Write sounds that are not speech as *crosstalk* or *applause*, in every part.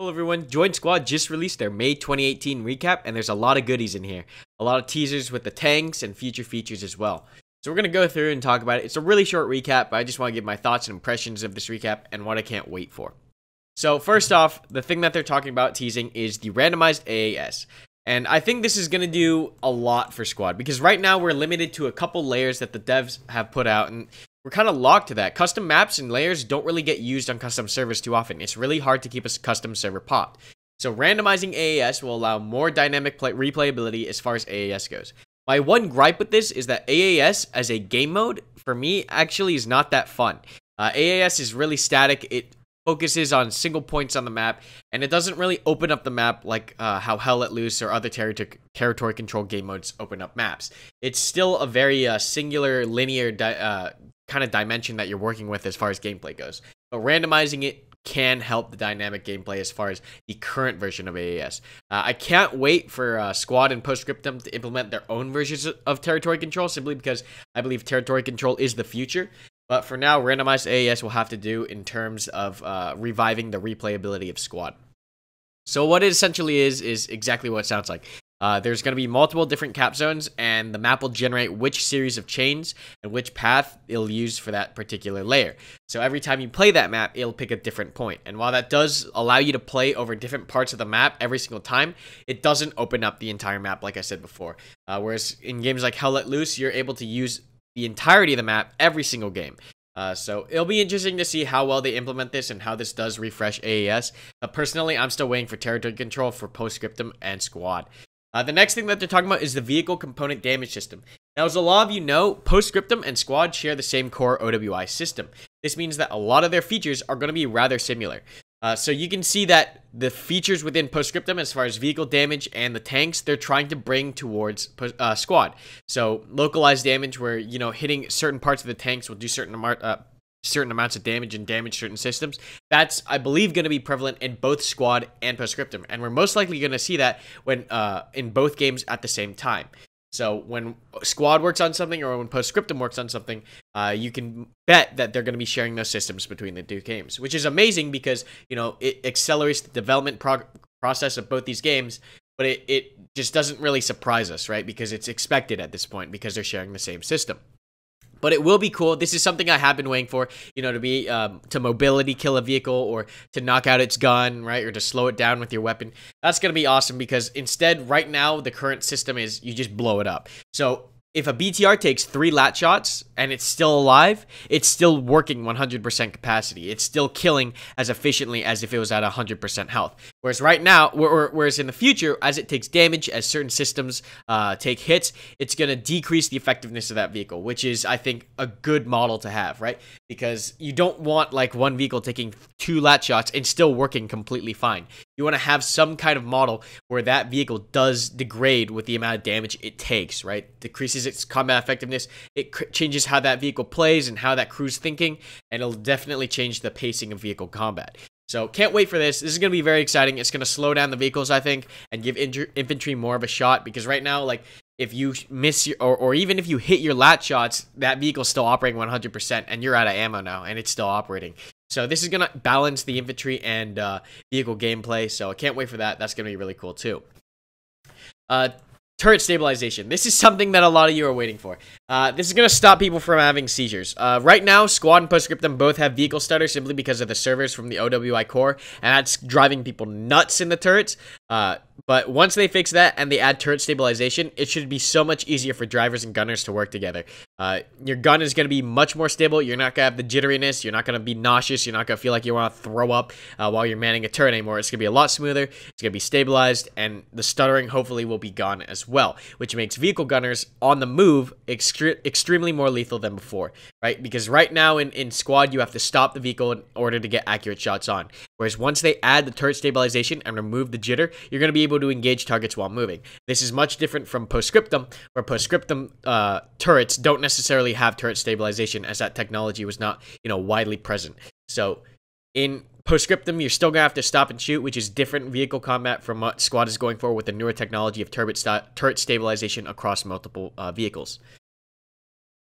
Hello everyone, Join Squad just released their May 2018 recap and there's a lot of goodies in here. A lot of teasers with the tanks and future features as well. So we're going to go through and talk about it. It's a really short recap, but I just want to give my thoughts and impressions of this recap and what I can't wait for. So first off, the thing that they're talking about teasing is the randomized AAS. And I think this is going to do a lot for Squad because right now we're limited to a couple layers that the devs have put out and we're kind of locked to that. Custom maps and layers don't really get used on custom servers too often. It's really hard to keep a custom server popped. So randomizing AAS will allow more dynamic play- replayability as far as AAS goes. My one gripe with this is that AAS as a game mode, for me, actually is not that fun. Uh, AAS is really static. It focuses on single points on the map, and it doesn't really open up the map like uh, how Hell Let Loose or other territory territory control game modes open up maps. It's still a very uh, singular, linear uh, kind of dimension that you're working with as far as gameplay goes. But randomizing it can help the dynamic gameplay as far as the current version of AAS. Uh, I can't wait for uh, Squad and Postscriptum to implement their own versions of territory control simply because I believe territory control is the future. But for now, randomized AAS will have to do in terms of uh, reviving the replayability of Squad. So what it essentially is is exactly what it sounds like. Uh, there's going to be multiple different cap zones, and the map will generate which series of chains and which path it'll use for that particular layer. So every time you play that map, it'll pick a different point. And while that does allow you to play over different parts of the map every single time, it doesn't open up the entire map, like I said before. Uh, whereas in games like Hell Let Loose, you're able to use the entirety of the map every single game. Uh, so it'll be interesting to see how well they implement this and how this does refresh AAS. But personally, I'm still waiting for territory control for Postscriptum and Squad. Uh, the next thing that they're talking about is the vehicle component damage system. Now, as a lot of you know, Postscriptum and Squad share the same core OWI system. This means that a lot of their features are going to be rather similar. Uh, so you can see that the features within Postscriptum, as far as vehicle damage and the tanks, they're trying to bring towards uh, Squad. So localized damage, where you know hitting certain parts of the tanks will do certain amount, uh, certain amounts of damage and damage certain systems. That's, I believe, going to be prevalent in both Squad and Postscriptum, and we're most likely going to see that when uh, in both games at the same time. So when Squad works on something or when Postscriptum works on something, uh, you can bet that they're going to be sharing those systems between the two games, which is amazing because you know it accelerates the development process of both these games. But it, it just doesn't really surprise us, right? Because it's expected at this point because they're sharing the same system. But it will be cool. This is something I have been waiting for, you know, to be um, to mobility kill a vehicle or to knock out its gun, right, or to slow it down with your weapon. That's gonna be awesome because instead, right now, the current system is you just blow it up. So if a BTR takes three lat shots and it's still alive, it's still working 100% capacity. It's still killing as efficiently as if it was at 100% health. Whereas right now, whereas in the future, as it takes damage, as certain systems uh, take hits, it's going to decrease the effectiveness of that vehicle, which is, I think, a good model to have, right? Because you don't want like one vehicle taking two lat shots and still working completely fine. You want to have some kind of model where that vehicle does degrade with the amount of damage it takes, right? Decreases its combat effectiveness. It changes how that vehicle plays and how that crew's thinking, and it'll definitely change the pacing of vehicle combat. So can't wait for this. This is going to be very exciting. It's going to slow down the vehicles, I think, and give infantry more of a shot because right now, like, if you miss your, or, or even if you hit your lat shots, that vehicle's still operating 100% and you're out of ammo now and it's still operating. So this is going to balance the infantry and uh, vehicle gameplay. So I can't wait for that. That's going to be really cool too. Uh, turret stabilization. This is something that a lot of you are waiting for. Uh, this is going to stop people from having seizures. Uh, right now, Squad and Postscriptum both have vehicle stutter simply because of the servers from the OWI core, and that's driving people nuts in the turrets. Uh, but once they fix that and they add turret stabilization, it should be so much easier for drivers and gunners to work together. Uh, your gun is going to be much more stable. You're not going to have the jitteriness. You're not going to be nauseous. You're not going to feel like you want to throw up uh, while you're manning a turret anymore. It's going to be a lot smoother. It's going to be stabilized, and the stuttering hopefully will be gone as well, which makes vehicle gunners on the move extre extremely more lethal than before, right? Because right now in, in squad, you have to stop the vehicle in order to get accurate shots on. Whereas once they add the turret stabilization and remove the jitter, you're going to be able to engage targets while moving. This is much different from Postscriptum, where Postscriptum uh, turrets don't necessarily have turret stabilization, as that technology was not, you know, widely present. So in Postscriptum, you're still gonna have to stop and shoot, which is different vehicle combat from what Squad is going for with the newer technology of turret, st turret stabilization across multiple uh, vehicles.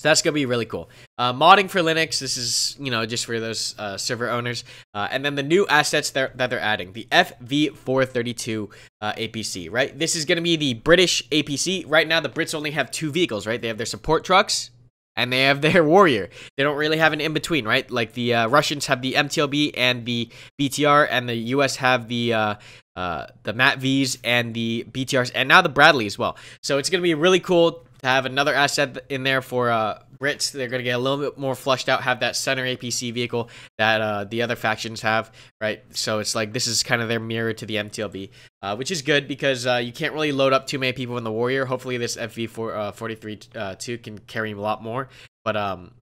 So that's gonna be really cool. Uh, modding for Linux, this is you know just for those uh, server owners, uh, and then the new assets that, that they're adding, the FV432 uh, APC, right? This is gonna be the British APC. Right now, the Brits only have two vehicles, right? They have their support trucks and they have *laughs* their warrior. They don't really have an in between, right? Like the uh, Russians have the MTLB and the BTR, and the US have the uh, the MATVs and the BTRs, and now the Bradley as well. So it's gonna be really cool to have another asset in there for uh, Brits. They're going to get a little bit more flushed out, have that center APC vehicle that uh, the other factions have, right? So it's like this is kind of their mirror to the MTLB, uh, which is good because uh, you can't really load up too many people in the Warrior. Hopefully, this FV43 uh, 2 can carry a lot more. But um,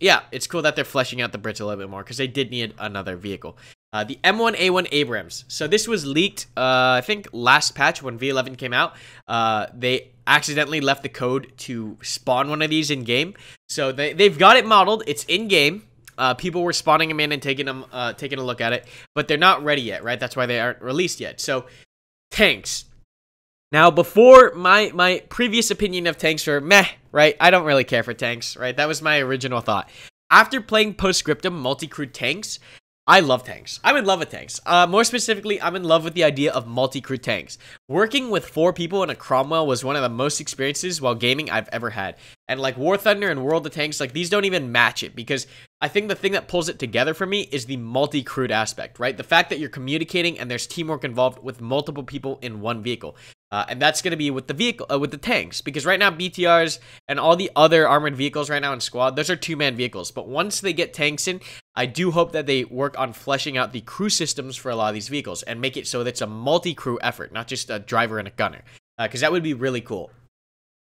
yeah, it's cool that they're fleshing out the Brits a little bit more because they did need another vehicle. Uh, the M1A1 Abrams. So this was leaked, uh, I think, last patch when V11 came out. Uh, they accidentally left the code to spawn one of these in game. So they they've got it modeled. It's in game. Uh, people were spawning them in and taking them, uh, taking a look at it, but they're not ready yet, right? That's why they aren't released yet. So tanks. Now, before my my previous opinion of tanks were meh, right? I don't really care for tanks, right? That was my original thought. After playing Postscriptum multi-crew tanks, I love tanks. I'm in love with tanks. Uh, more specifically, I'm in love with the idea of multi-crew tanks. Working with four people in a Cromwell was one of the most experiences while gaming I've ever had. And like War Thunder and World of Tanks, like these don't even match it because I think the thing that pulls it together for me is the multi-crewed aspect, right? The fact that you're communicating and there's teamwork involved with multiple people in one vehicle. Uh, and that's going to be with the vehicle, uh, with the tanks, because right now BTRs and all the other armored vehicles right now in squad, those are two-man vehicles. But once they get tanks in, I do hope that they work on fleshing out the crew systems for a lot of these vehicles and make it so that it's a multi-crew effort, not just a driver and a gunner, because uh, that would be really cool.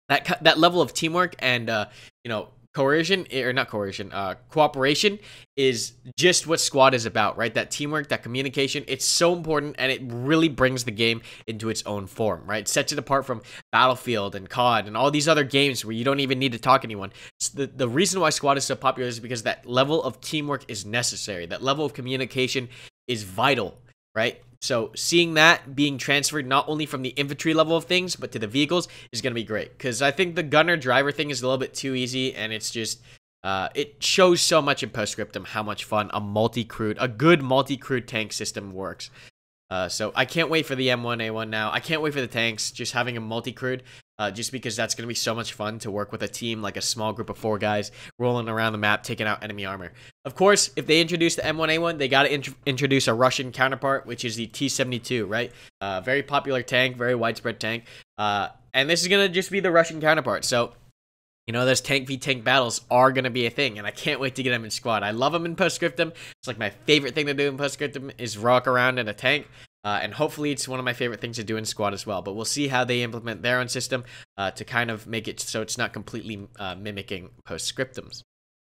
That that level of teamwork and uh, you know coercion or not coercion uh cooperation is just what squad is about right? That teamwork that communication it's so important and it really brings the game into its own form right? Sets it apart from battlefield and cod and all these other games where you don't even need to talk to anyone. So the, the reason why squad is so popular is because that level of teamwork is necessary. That level of communication is vital right so seeing that being transferred not only from the infantry level of things, but to the vehicles is going to be great. Because I think the gunner driver thing is a little bit too easy, and it's just uh, it shows so much in Postscriptum how much fun a multi-crewed, a good multi-crewed tank system works. Uh, so I can't wait for the M1A1 now. I can't wait for the tanks. Just having a multi-crewed uh, just because that's going to be so much fun to work with a team like a small group of four guys rolling around the map taking out enemy armor. Of course, if they introduce the M1A1, they got to int introduce a Russian counterpart, which is the T-72, right? Uh, very popular tank, very widespread tank. Uh, and this is going to just be the Russian counterpart. So, you know, those tank v tank battles are going to be a thing, and I can't wait to get them in squad. I love them in Postscriptum. It's like my favorite thing to do in Postscriptum is rock around in a tank. Uh, and hopefully it's one of my favorite things to do in squad as well. But we'll see how they implement their own system uh, to kind of make it so it's not completely uh, mimicking postscriptums.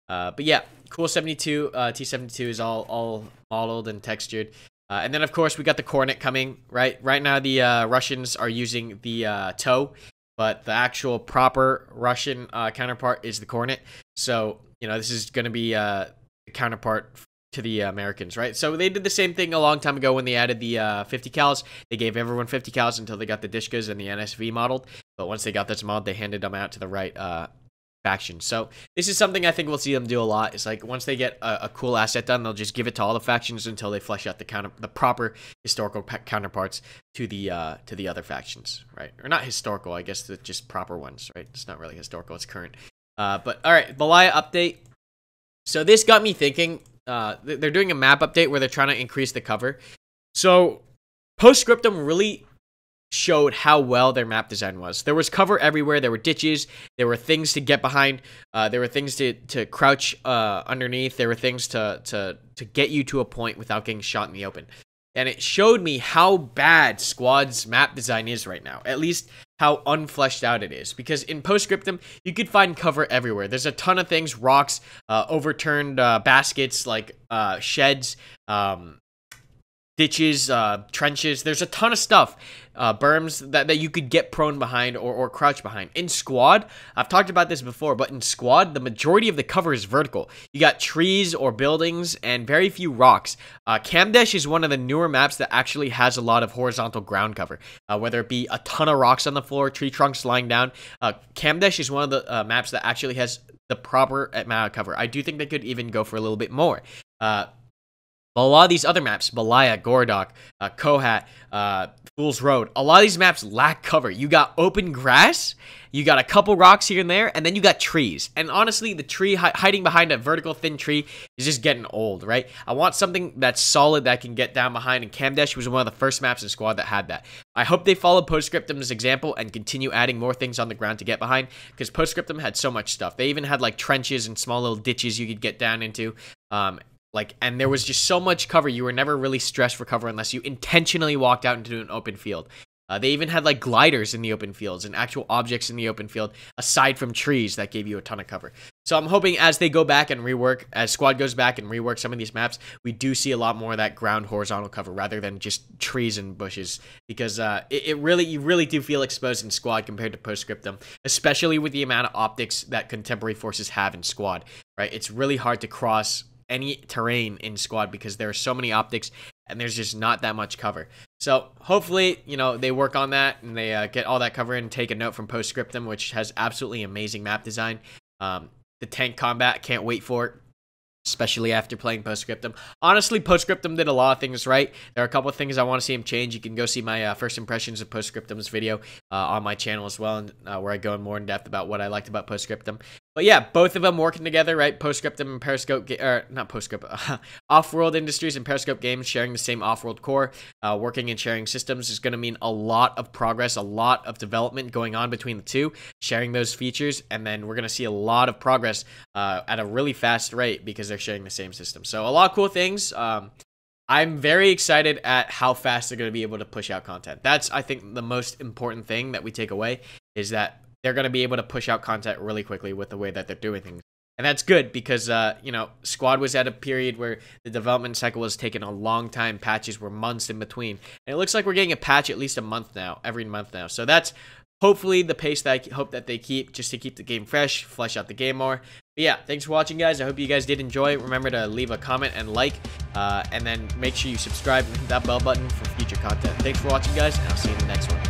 Uh, but yeah, cool 72 uh, T72 is all all modeled and textured. Uh, and then of course we got the Kornet coming right. Right now the Russians are using the TOW, but the actual proper Russian counterpart is the Kornet. So you know this is going to be the counterpart to the Americans, right? So they did the same thing a long time ago when they added the uh, 50 cals. They gave everyone 50 cals until they got the Dishkas and the NSV modeled. But once they got this mod, they handed them out to the right uh, faction. So this is something I think we'll see them do a lot. It's like once they get a, a, cool asset done, they'll just give it to all the factions until they flesh out the counter, the proper historical counterparts to the uh, to the other factions, right? Or not historical, I guess, the just proper ones, right? It's not really historical; it's current. Uh, but all right, Belaya update. So this got me thinking uh, they're doing a map update where they're trying to increase the cover. So Postscriptum really showed how well their map design was. There was cover everywhere. There were ditches. There were things to get behind. Uh, there were things to, to crouch uh, underneath. There were things to, to, to get you to a point without getting shot in the open. And it showed me how bad Squad's map design is right now. At least how unfleshed out it is. Because in Postscriptum, you could find cover everywhere. There's a ton of things, rocks, uh, overturned uh, baskets, like uh, sheds, um, ditches, uh, trenches. There's a ton of stuff, uh, berms that, that you could get prone behind or, or crouch behind. In squad, I've talked about this before, but in squad, the majority of the cover is vertical. You got trees or buildings and very few rocks. Uh, Kamdesh is one of the newer maps that actually has a lot of horizontal ground cover, uh, whether it be a ton of rocks on the floor, tree trunks lying down. Uh, Kamdesh is one of the uh, maps that actually has the proper amount of cover. I do think they could even go for a little bit more. Uh, a lot of these other maps, Belaya, Gordok, uh, Kohat, uh, Fool's Road, a lot of these maps lack cover. You got open grass, you got a couple rocks here and there, and then you got trees. And honestly, the tree hi hiding behind a vertical thin tree is just getting old, right? I want something that's solid that can get down behind, and Kamdesh was one of the first maps in Squad that had that. I hope they follow Postscriptum's example and continue adding more things on the ground to get behind, because Postscriptum had so much stuff. They even had like trenches and small little ditches you could get down into. Um, like, and there was just so much cover. You were never really stressed for cover unless you intentionally walked out into an open field. Uh, they even had like gliders in the open fields and actual objects in the open field aside from trees that gave you a ton of cover. So I'm hoping as they go back and rework, as squad goes back and rework some of these maps, we do see a lot more of that ground horizontal cover rather than just trees and bushes because uh, it, it, really, you really do feel exposed in squad compared to postscriptum, especially with the amount of optics that contemporary forces have in squad, right? It's really hard to cross any terrain in squad because there are so many optics and there's just not that much cover. So hopefully, you know, they work on that and they uh, get all that cover and take a note from Postscriptum, which has absolutely amazing map design. Um, the tank combat, can't wait for it especially after playing Postscriptum. Honestly, Postscriptum did a lot of things right. There are a couple of things I want to see him change. You can go see my uh, first impressions of Postscriptum's video uh, on my channel as well, and uh, where I go in more in depth about what I liked about Postscriptum. But yeah, both of them working together, right? Postscriptum and Periscope, or not Postscript, *laughs* Off-World Industries and Periscope Games sharing the same off-world core, uh, working and sharing systems is going to mean a lot of progress, a lot of development going on between the two, sharing those features, and then we're going to see a lot of progress uh, at a really fast rate because they're sharing the same system. So a lot of cool things. Um, I'm very excited at how fast they're going to be able to push out content. That's, I think, the most important thing that we take away is that they're going to be able to push out content really quickly with the way that they're doing things. And that's good because, uh, you know, Squad was at a period where the development cycle was taking a long time. Patches were months in between. And it looks like we're getting a patch at least a month now, every month now. So that's hopefully the pace that I hope that they keep just to keep the game fresh, flesh out the game more. But yeah, thanks for watching, guys. I hope you guys did enjoy. Remember to leave a comment and like, uh, and then make sure you subscribe and hit that bell button for future content. Thanks for watching, guys, and I'll see you in the next one.